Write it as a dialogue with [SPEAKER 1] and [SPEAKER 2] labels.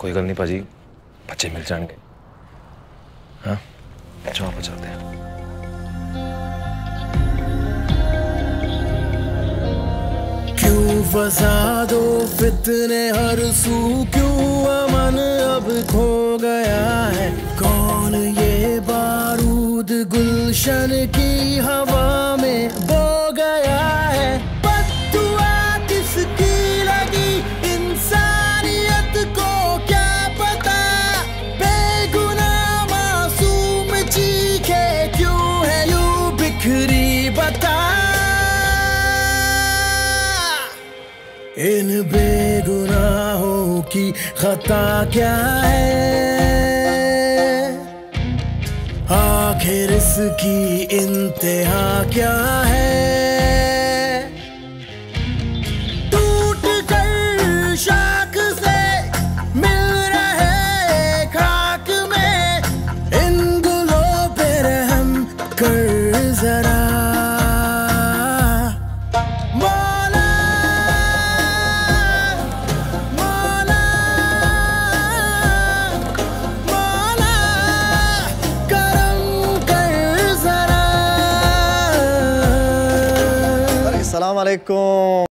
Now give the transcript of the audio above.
[SPEAKER 1] कोई गल नहीं, भाजी। बच्चे मिल जाएँगे। हाँ? चलो, आप चलते हैं।
[SPEAKER 2] क्यों फसादो फितने हर सू? क्यों अमन अब खो गया है? कौन ये बारूद गुलशन की हवा? इन बेगुनाहों की खता क्या है? आखिर इसकी इंतहा क्या है? टूट कर शाख से मिल रहे में कर जरा।
[SPEAKER 3] वालेकुम